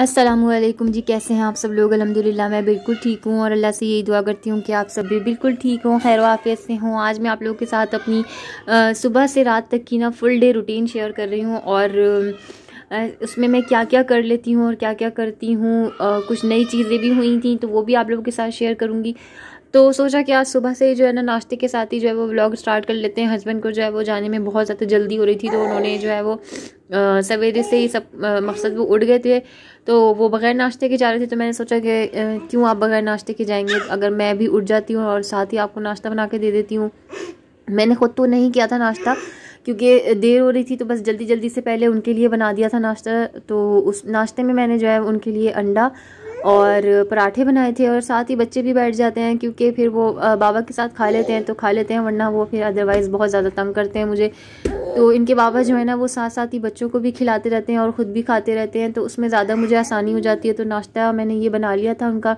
असलम जी कैसे हैं आप सब लोग? अल्हम्दुलिल्लाह मैं बिल्कुल ठीक हूँ और अल्लाह से यही दुआ करती हूँ कि आप सब भी बिल्कुल ठीक हों खैर वाफियत से हों। आज मैं आप लोगों के साथ अपनी आ, सुबह से रात तक की ना फुल डे रूटीन शेयर कर रही हूँ और उसमें मैं क्या क्या कर लेती हूँ और क्या क्या करती हूँ कुछ नई चीज़ें भी हुई थी तो वो भी आप लोगों के साथ शेयर करूँगी। तो सोचा कि आज सुबह से ही जो है ना नाश्ते के साथ ही जो है वो व्लॉग स्टार्ट कर लेते हैं। हस्बैंड को जो है वो जाने में बहुत ज़्यादा जल्दी हो रही थी तो उन्होंने जो है वो सवेरे से ही सब मकसद वो उड़ गए थे। तो वो बग़ैर नाश्ते के जा रहे थे तो मैंने सोचा कि क्यों आप बग़ैर नाश्ते के जाएँगे? अगर मैं भी उठ जाती हूँ और साथ ही आपको नाश्ता बना के दे देती हूँ। मैंने ख़ुद तो नहीं किया था नाश्ता, क्योंकि देर हो रही थी तो बस जल्दी जल्दी से पहले उनके लिए बना दिया था नाश्ता। तो उस नाश्ते में मैंने जो है उनके लिए अंडा और पराठे बनाए थे और साथ ही बच्चे भी बैठ जाते हैं क्योंकि फिर वो बाबा के साथ खा लेते हैं तो खा लेते हैं, वरना वो फिर अदरवाइज़ बहुत ज़्यादा तंग करते हैं मुझे। तो इनके बाबा जो है ना, वो साथ साथ ही बच्चों को भी खिलाते रहते हैं और ख़ुद भी खाते रहते हैं तो उसमें ज़्यादा मुझे आसानी हो जाती है तो नाश्ता मैंने ये बना लिया था उनका।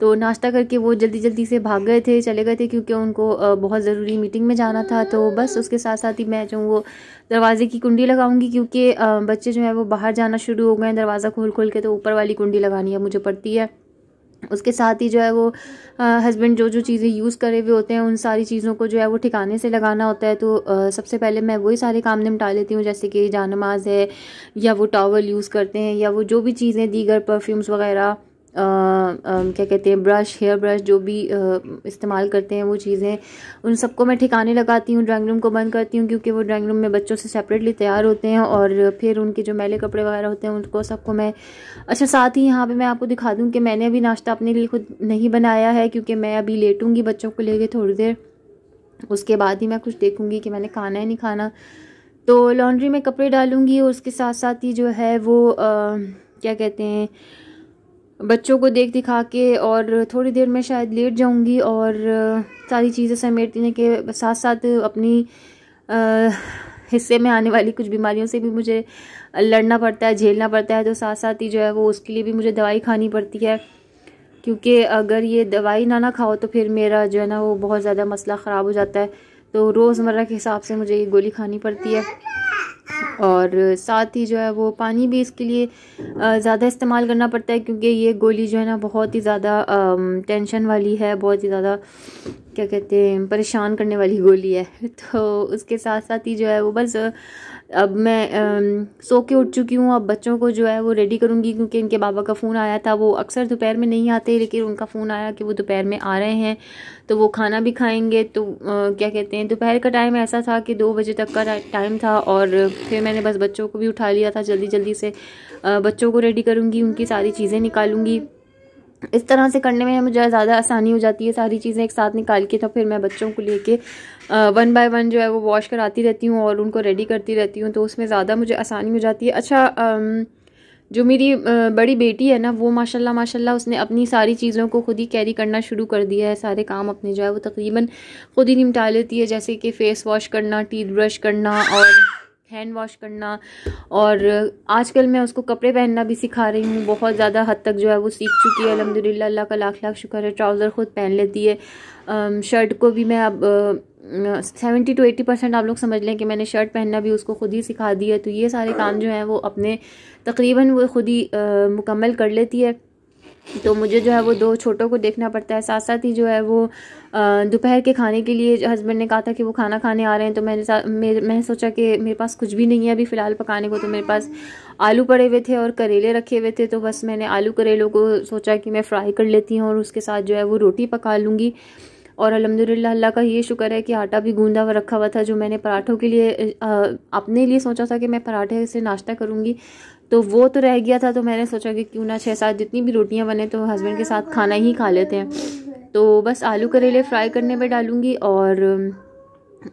तो नाश्ता करके वो जल्दी जल्दी से भाग गए थे चले गए थे क्योंकि उनको बहुत ज़रूरी मीटिंग में जाना था। तो बस उसके साथ साथ ही मैं जो वो दरवाज़े की कुंडी लगाऊँगी क्योंकि बच्चे जो है वो बाहर जाना शुरू हो गए हैं दरवाज़ा खोल खोल के तो ऊपर वाली कुंडी लगानी है मुझे पड़ती है। उसके साथ ही जो है वो हस्बैंड जो जो चीज़ें यूज़ करे हुए होते हैं उन सारी चीज़ों को जो है वो ठिकाने से लगाना होता है। तो आ, सबसे पहले मैं वही सारे काम निपटा लेती हूँ जैसे कि जानमाज है या वो टॉवल यूज़ करते हैं या वो जो भी चीज़ें दीगर परफ्यूम्स वगैरह। क्या कहते हैं ब्रश हेयर ब्रश जो भी इस्तेमाल करते हैं वो चीज़ें उन सबको मैं ठिकाने लगाती हूँ ड्राइंग रूम को बंद करती हूँ क्योंकि वो ड्राइंग रूम में बच्चों से सेपरेटली तैयार होते हैं और फिर उनके जो मैले कपड़े वगैरह होते हैं उनको सबको मैं अच्छा साथ ही यहाँ पे मैं आपको दिखा दूँ कि मैंने अभी नाश्ता अपने लिए खुद नहीं बनाया है क्योंकि मैं अभी लेटूँगी बच्चों को लेके थोड़ी देर। उसके बाद ही मैं कुछ देखूँगी कि मैंने खाना है नहीं खाना। तो लॉन्ड्री में कपड़े डालूँगी और उसके साथ साथ ही जो है वो आ, क्या कहते हैं बच्चों को देख दिखा के और थोड़ी देर में शायद लेट जाऊँगी और सारी चीज़ें समेटने के साथ साथ अपनी हिस्से में आने वाली कुछ बीमारियों से भी मुझे लड़ना पड़ता है, झेलना पड़ता है तो साथ साथ ही जो है वो उसके लिए भी मुझे दवाई खानी पड़ती है। क्योंकि अगर ये दवाई ना ना खाओ तो फिर मेरा जो है ना वो बहुत ज़्यादा मसला ख़राब हो जाता है। तो रोज़मर्रा के हिसाब से मुझे ये गोली खानी पड़ती है। और साथ ही जो है वो पानी भी इसके लिए ज़्यादा इस्तेमाल करना पड़ता है क्योंकि ये गोली जो है ना बहुत ही ज़्यादा टेंशन वाली है, बहुत ही ज़्यादा, क्या कहते हैं, परेशान करने वाली गोली है। तो उसके साथ साथ ही जो है वो बस अब मैं सो के उठ चुकी हूँ। अब बच्चों को जो है वो रेडी करूँगी क्योंकि इनके बाबा का फ़ोन आया था। वो अक्सर दोपहर में नहीं आते लेकिन उनका फ़ोन आया कि वो दोपहर में आ रहे हैं। तो वो खाना भी खाएँगे। तो आ, क्या कहते हैं दोपहर का टाइम ऐसा था कि दो बजे तक का टाइम था और फिर मैंने बस बच्चों को भी उठा लिया था जल्दी जल्दी से। आ, बच्चों को रेडी करूँगी उनकी सारी चीज़ें निकालूँगी। इस तरह से करने में मुझे ज़्यादा आसानी हो जाती है सारी चीज़ें एक साथ निकाल के तो फिर मैं बच्चों को लेके वन बाय वन जो है वो वॉश कराती रहती हूँ और उनको रेडी करती रहती हूँ तो उसमें ज़्यादा मुझे आसानी हो जाती है। अच्छा जो मेरी बड़ी बेटी है ना, वो माशाल्लाह माशाल्लाह उसने अपनी सारी चीज़ों को खुद ही कैरी करना शुरू कर दिया है, सारे काम अपने जो है वो तकरीबन खुद ही निपटा लेती है, जैसे कि फ़ेस वॉश करना टीथ ब्रश करना और हैंड वॉश करना और आजकल मैं उसको कपड़े पहनना भी सिखा रही हूँ। बहुत ज़्यादा हद तक जो है वो सीख चुकी है। अलहमदिल्ला अल्लाह का लाख लाख शुक्र है, ट्राउज़र ख़ुद पहन लेती है। शर्ट को भी मैं अब सेवेंटी टू एटी परसेंट आप लोग समझ लें कि मैंने शर्ट पहनना भी उसको खुद ही सिखा दिया तो ये सारे काम जो हैं वो अपने तकरीबन वो खुद ही मुकम्मल कर लेती है। तो मुझे जो है वो दो छोटों को देखना पड़ता है। साथ साथ ही जो है वो दोपहर के खाने के लिए हस्बैंड ने कहा था कि वो खाना खाने आ रहे हैं तो मैंने साथ मेरे, मैंने सोचा कि मेरे पास कुछ भी नहीं है अभी फ़िलहाल पकाने को तो मेरे पास आलू पड़े हुए थे और करेले रखे हुए थे तो बस मैंने आलू करेलों को सोचा कि मैं फ्राई कर लेती हूँ और उसके साथ जो है वो रोटी पका लूँगी। और अलहमदिल्ला अल्लाह का ये शुक्र है कि आटा भी गूंदा हुआ, रखा हुआ था जो मैंने पराठों के लिए अपने लिए सोचा था कि मैं पराठे से नाश्ता करूँगी। तो वो तो रह गया था तो मैंने सोचा कि क्यों ना छः सात जितनी भी रोटियाँ बने तो हस्बैंड के साथ खाना ही खा लेते हैं। तो बस आलू करेले फ्राई करने में डालूँगी और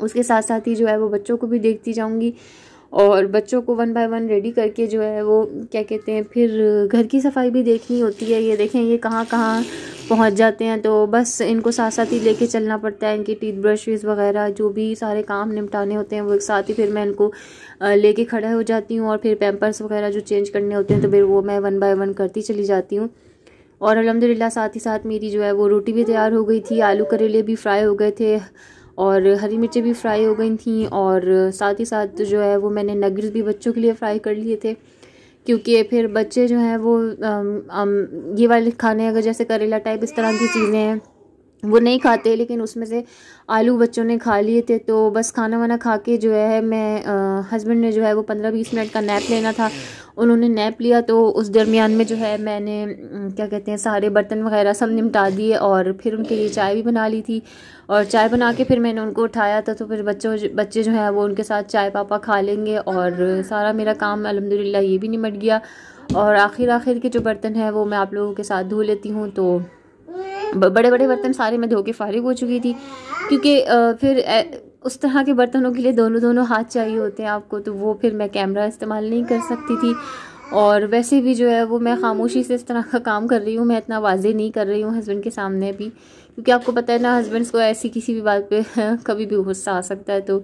उसके साथ साथ ही जो है वो बच्चों को भी देखती जाऊँगी और बच्चों को वन बाय वन रेडी करके जो है वो, क्या कहते हैं, फिर घर की सफ़ाई भी देखनी होती है। ये देखें, ये कहाँ कहाँ पहुँच जाते हैं तो बस इनको साथ साथ ही लेके चलना पड़ता है, इनकी टीथ ब्रशेज़ वगैरह, जो भी सारे काम निपटाने होते हैं, वो एक साथ ही फिर मैं इनको लेके खड़ा हो जाती हूँ और फिर पैम्पर्स वगैरह जो चेंज करने होते हैं तो फिर वो मैं वन बाय वन करती चली जाती हूँ। और अलहमदिल्ला साथ ही साथ मेरी जो है, वो रोटी भी तैयार हो गई थी, आलू करेले भी फ्राई हो गए थे, और हरी मिर्चें भी फ्राई हो गई थी, और साथ ही साथ जो है, वो मैंने नगर्स भी बच्चों के लिए फ्राई कर लिए थे। क्योंकि फिर बच्चे जो हैं वो ये वाले खाने अगर जैसे करेला टाइप इस तरह की चीज़ें हैं वो नहीं खाते, लेकिन उसमें से आलू बच्चों ने खा लिए थे तो बस खाना वाना खा के जो है, मैं हस्बैंड ने जो है वो पंद्रह बीस मिनट का नैप लेना था। उन्होंने नैप लिया तो उस दरमियान में जो है मैंने क्या कहते हैं, सारे बर्तन वगैरह सब निपटा दिए और फिर उनके लिए चाय भी बना ली थी। और चाय बना के फिर मैंने उनको उठाया था तो फिर बच्चों, बच्चे जो हैं वो उनके साथ चाय पापा खा लेंगे और सारा मेरा काम अलहमदिल्ला ये भी निमट गया। और आखिर आखिर के जो बर्तन हैं वो मैं आप लोगों के साथ धो लेती हूँ तो बड़े बड़े बर्तन सारे मैं धो के फारिग हो चुकी थी। क्योंकि फिर उस तरह के बर्तनों के लिए दोनों दोनों हाथ चाहिए होते हैं आपको तो वो फिर मैं कैमरा इस्तेमाल नहीं कर सकती थी। और वैसे भी जो है, वो मैं खामोशी से इस तरह का काम कर रही हूँ, मैं इतना वाजे नहीं कर रही हूँ हस्बैंड के सामने भी। क्योंकि आपको पता है ना हस्बैंड्स को ऐसी किसी भी बात पे कभी भी गुस्सा आ सकता है तो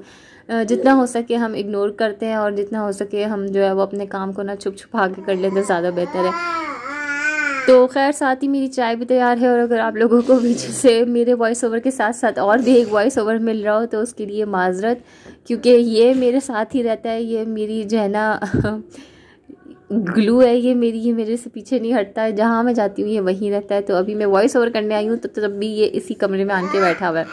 जितना हो सके हम इग्नोर करते हैं और जितना हो सके हम जो है, वो अपने काम को ना छुप छुपा के कर लेते ज़्यादा बेहतर है। तो खैर, साथ ही मेरी चाय भी तैयार है और अगर आप लोगों को बीच से मेरे वॉइस ओवर के साथ साथ और भी एक वॉइस ओवर मिल रहा हो तो उसके लिए माजरत, क्योंकि ये मेरे साथ ही रहता है, ये मेरी जो है ना ग्लू है, ये मेरी, ये मेरे से पीछे नहीं हटता है, जहाँ मैं जाती हूँ, ये वहीं रहता है। तो अभी मैं वॉइस ओवर करने आई हूँ तो तब भी ये इसी कमरे में आन के बैठा हुआ है।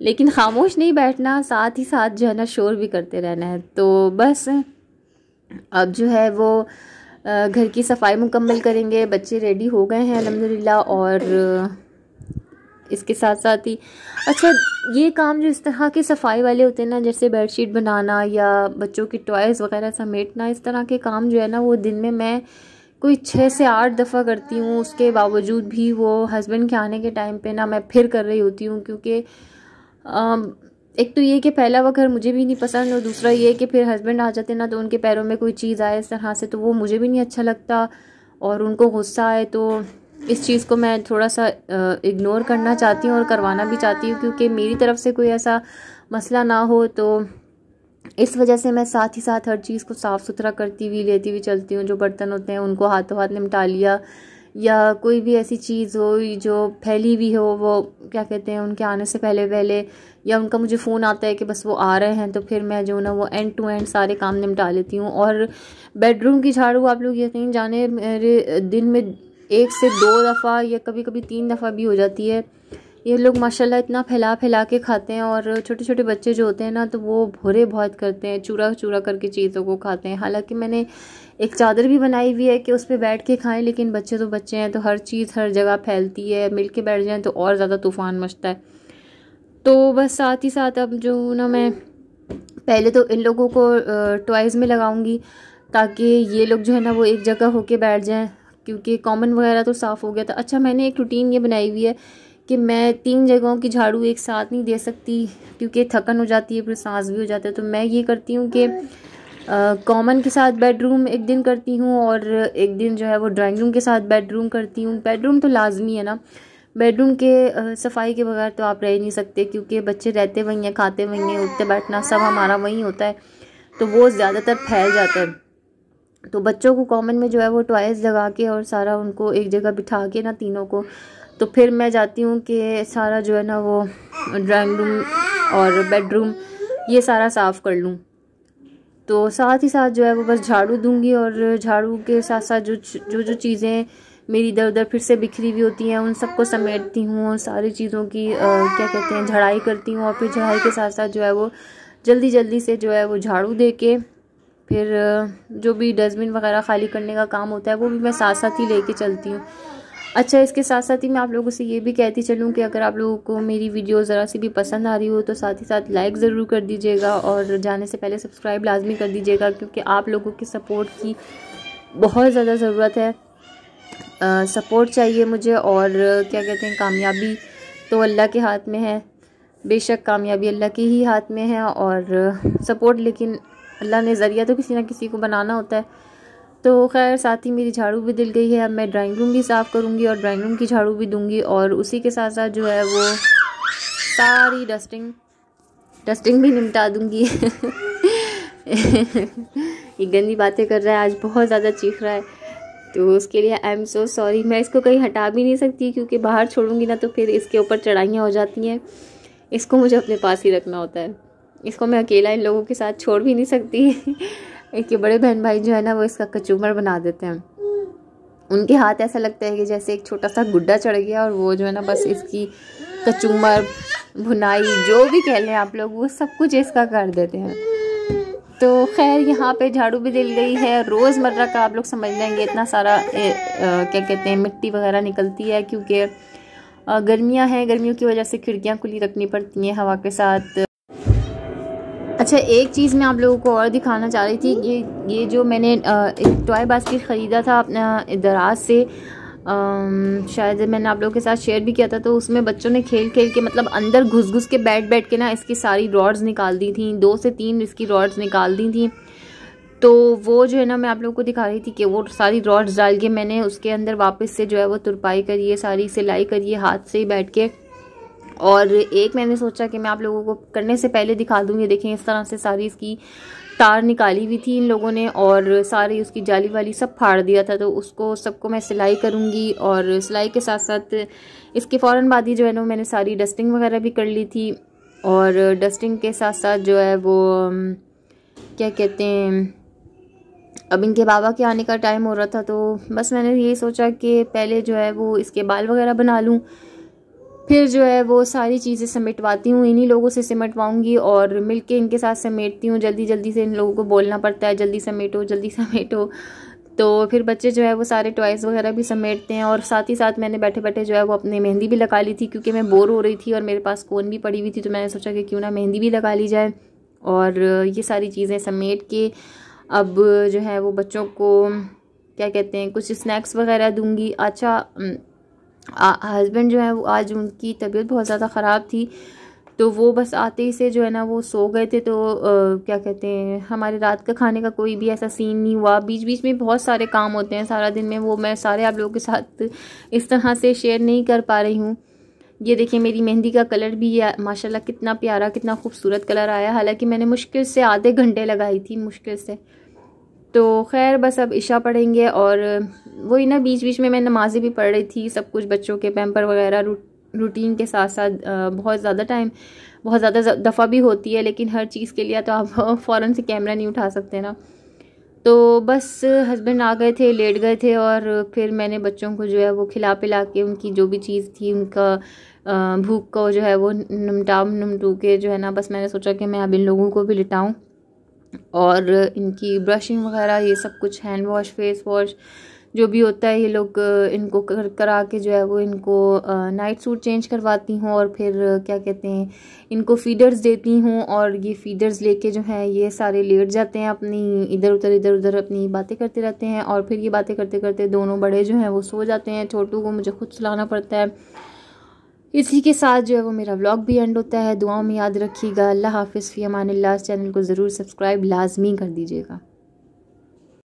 लेकिन खामोश नहीं बैठना, साथ ही साथ जो है ना, शोर भी करते रहना है। तो बस, अब जो है वो घर की सफ़ाई मुकम्मल करेंगे। बच्चे रेडी हो गए हैं अलहमदिल्ला और इसके साथ साथ ही अच्छा ये काम जो इस तरह के सफ़ाई वाले होते हैं ना, जैसे बेडशीट बनाना या बच्चों की टॉयज़ वगैरह समेटना, इस तरह के काम जो है ना, वो दिन में मैं कोई छः से आठ दफ़ा करती हूँ। उसके बावजूद भी वो हस्बैंड के आने के टाइम पे ना मैं फिर कर रही होती हूँ, क्योंकि एक तो ये कि पहला वो घर मुझे भी नहीं पसंद और दूसरा ये कि फिर हस्बैंड आ जाते ना तो उनके पैरों में कोई चीज़ आए इस तरह से तो वो मुझे भी नहीं अच्छा लगता और उनको गुस्सा आए तो इस चीज़ को मैं थोड़ा सा इग्नोर करना चाहती हूँ और करवाना भी चाहती हूँ क्योंकि मेरी तरफ़ से कोई ऐसा मसला ना हो तो इस वजह से मैं साथ ही साथ हर चीज़ को साफ़ सुथरा करती हुई, लेती हुई चलती हूँ, जो बर्तन होते हैं उनको हाथों हाथ निपटा लिया या कोई भी ऐसी चीज़ हो जो फैली हुई हो, वो क्या कहते हैं उनके आने से पहले पहले या उनका मुझे फ़ोन आता है कि बस वो आ रहे हैं तो फिर मैं जो ना वो एंड टू एंड सारे काम निपटा लेती हूँ। और बेडरूम की झाड़ू आप लोग यकीन जाने, मेरे दिन में एक से दो दफ़ा या कभी कभी तीन दफ़ा भी हो जाती है। ये लोग माशाल्लाह इतना फैला फैला के खाते हैं और छोटे छोटे बच्चे जो होते हैं ना तो वो भोरे बहुत करते हैं चूरा चूरा करके चीज़ों को खाते हैं। हालाँकि मैंने एक चादर भी बनाई हुई है कि उस पर बैठ के खाएँ, लेकिन बच्चे तो बच्चे हैं तो हर चीज़ हर जगह फैलती है। मिल के बैठ जाएँ तो और ज़्यादा तूफ़ान मचता है। तो बस साथ ही साथ अब जो ना मैं पहले तो इन लोगों को टॉयज़ में लगाऊँगी ताकि ये लोग जो है ना वो एक जगह होके बैठ जाएँ, क्योंकि कॉमन वगैरह तो साफ़ हो गया था। अच्छा मैंने एक रूटीन ये बनाई हुई है कि मैं तीन जगहों की झाड़ू एक साथ नहीं दे सकती, क्योंकि थकन हो जाती है, फिर सांस भी हो जाता है। तो मैं ये करती हूँ कि कॉमन के साथ बेडरूम एक दिन करती हूँ और एक दिन जो है वो ड्राइंग रूम के साथ बेडरूम करती हूँ। बेडरूम तो लाजमी है ना बेडरूम के सफ़ाई के बगैर तो आप रह नहीं सकते, क्योंकि बच्चे रहते वहीं हैं, खाते वहीं हैं, उठते बैठना सब हमारा वहीं होता है तो वो ज़्यादातर फैल जाता है। तो बच्चों को कॉमन में जो है वो टॉयज़ लगा के और सारा उनको एक जगह बिठा के ना तीनों को तो फिर मैं जाती हूँ कि सारा जो है ना वो ड्राइंग रूम और बेडरूम ये सारा साफ़ कर लूँ। तो साथ ही साथ जो है वो बस झाड़ू दूँगी और झाड़ू के साथ साथ जो जो जो चीज़ें मेरी इधर उधर फिर से बिखरी हुई होती हैं उन सबको समेटती हूँ और सारी चीज़ों की आ, क्या कहते हैं झड़ाई करती हूँ और फिर झड़ाई के साथ साथ जो है वो जल्दी जल्दी से जो है वो झाड़ू दे के फिर जो भी डस्टबिन वगैरह खाली करने का काम होता है वो भी मैं साथ साथ ही लेके चलती हूँ। अच्छा इसके साथ साथ ही मैं आप लोगों से ये भी कहती चलूँ कि अगर आप लोगों को मेरी वीडियो ज़रा सी भी पसंद आ रही हो तो साथ ही साथ लाइक ज़रूर कर दीजिएगा और जाने से पहले सब्सक्राइब लाजमी कर दीजिएगा क्योंकि आप लोगों की सपोर्ट की बहुत ज़्यादा ज़रूरत है। सपोर्ट चाहिए मुझे और क्या कहते हैं, कामयाबी तो अल्लाह के हाथ में है। बेशक कामयाबी अल्लाह के ही हाथ में है और सपोर्ट लेकिन अल्लाह ने ज़रिया तो किसी ना किसी को बनाना होता है। तो खैर, साथ ही मेरी झाड़ू भी दिल गई है, अब मैं ड्राइंग रूम भी साफ़ करूँगी और ड्राइंग रूम की झाड़ू भी दूँगी और उसी के साथ साथ जो है वो सारी डस्टिंग डस्टिंग भी निपटा दूँगी। ये गंदी बातें कर रहा है, आज बहुत ज़्यादा चीख रहा है। तो उसके लिए आई एम सो सॉरी मैं इसको कहीं हटा भी नहीं सकती क्योंकि बाहर छोड़ूँगी ना तो फिर इसके ऊपर चढ़ाइयाँ हो जाती हैं। इसको मुझे अपने पास ही रखना होता है। इसको मैं अकेला इन लोगों के साथ छोड़ भी नहीं सकती। एक बड़े बहन भाई जो है ना, वो इसका कचूमर बना देते हैं। उनके हाथ ऐसा लगता है कि जैसे एक छोटा सा गुड्डा चढ़ गया और वो जो है ना, बस इसकी कचूमर, भुनाई, जो भी कह लें आप लोग, वो सब कुछ इसका कर देते हैं। तो खैर यहाँ पे झाड़ू भी दिल गई है। रोज़मर्रा का आप लोग समझ लेंगे इतना सारा ए, आ, क्या कहते हैं मिट्टी वगैरह निकलती है क्योंकि गर्मियाँ हैं। गर्मियों की वजह से खिड़कियाँ खुली रखनी पड़ती हैं हवा के साथ। अच्छा एक चीज़ मैं आप लोगों को और दिखाना चाह रही थी ये ये जो मैंने एक टॉय बास्केट ख़रीदा था अपना दराज से शायद मैंने आप लोगों के साथ शेयर भी किया था तो उसमें बच्चों ने खेल खेल के मतलब अंदर घुस घुस के बैठ बैठ के ना इसकी सारी रॉड्स निकाल दी थी, दो से तीन इसकी रॉड्स निकाल दी थी। तो वो जो है ना मैं आप लोगों को दिखा रही थी कि वो सारी रॉड्स डाल के मैंने उसके अंदर वापस से जो है वो तुरपाई करिए सारी सिलाई करिए हाथ से ही बैठ के। और एक मैंने सोचा कि मैं आप लोगों को करने से पहले दिखा दूँगी। देखें, इस तरह से सारी इसकी तार निकाली हुई थी इन लोगों ने और सारी उसकी जाली वाली सब फाड़ दिया था तो उसको सबको मैं सिलाई करूँगी और सिलाई के साथ साथ इसके फ़ौर बाद ही जो है ना, मैंने सारी डस्टिंग वगैरह भी कर ली थी और डस्टिंग के साथ साथ जो है वो क्या कहते हैं, अब इनके बाबा के आने का टाइम हो रहा था तो बस मैंने ये सोचा कि पहले जो है वो इसके बाल वगैरह बना लूँ फिर जो है वो सारी चीज़ें समेटवाती हूँ, इन्हीं लोगों से समेटवाऊँगी और मिल के इनके साथ समेटती हूँ। जल्दी जल्दी से इन लोगों को बोलना पड़ता है, जल्दी समेटो जल्दी समेटो। तो फिर बच्चे जो है वो सारे टॉयज़ वगैरह भी समेटते हैं और साथ ही साथ मैंने बैठे बैठे जो है वो अपने मेहंदी भी लगा ली थी क्योंकि मैं बोर हो रही थी और मेरे पास कोन भी पड़ी हुई थी तो मैंने सोचा कि क्यों ना मेहंदी भी लगा ली जाए और ये सारी चीज़ें समेट के अब जो है वो बच्चों को, क्या कहते हैं, कुछ स्नैक्स वगैरह दूँगी। अच्छा हस्बैंड जो है वो आज उनकी तबीयत बहुत ज़्यादा ख़राब थी तो वो बस आते ही से जो है ना वो सो गए थे तो आ, क्या कहते हैं हमारे रात का खाने का कोई भी ऐसा सीन नहीं हुआ। बीच बीच में बहुत सारे काम होते हैं सारा दिन में वो मैं सारे आप लोगों के साथ इस तरह से शेयर नहीं कर पा रही हूँ। ये देखिए मेरी मेहंदी का कलर भी है माशाल्लाह कितना प्यारा कितना खूबसूरत कलर आया। हालाँकि मैंने मुश्किल से आधे घंटे लगाई थी मुश्किल से। तो खैर बस अब इशा पढ़ेंगे और वही ना बीच बीच में मैं नमाज़ें भी पढ़ रही थी, सब कुछ बच्चों के पैम्पर वगैरह रूटीन के साथ साथ बहुत ज़्यादा टाइम बहुत ज़्यादा दफ़ा भी होती है, लेकिन हर चीज़ के लिए तो आप फ़ौरन से कैमरा नहीं उठा सकते ना। तो बस हस्बैंड आ गए थे, लेट गए थे और फिर मैंने बच्चों को जो है वो खिला पिला के उनकी जो भी चीज़ थी, उनका भूख को जो है वो नमटा नमटू के जो है ना, बस मैंने सोचा कि मैं अब इन लोगों को भी लिटाऊँ। और इनकी ब्रशिंग वगैरह, ये सब कुछ हैंड वॉश फेस वॉश जो भी होता है, ये लोग इनको कर, करा के जो है वो इनको नाइट सूट चेंज करवाती हूँ और फिर क्या कहते हैं, इनको फीडर्स देती हूँ और ये फीडर्स लेके जो है, ये सारे लेट जाते हैं अपनी इधर उधर इधर उधर अपनी बातें करते रहते हैं और फिर ये बातें करते करते दोनों बड़े जो हैं वो सो जाते हैं। छोटू को मुझे खुद सुलाना पड़ता है। इसी के साथ जो है वो मेरा व्लॉग भी एंड होता है। दुआओं में याद रखिएगा। अल्लाह हाफिज़। फ़ी अमान चैनल को ज़रूर सब्सक्राइब लाजमी कर दीजिएगा।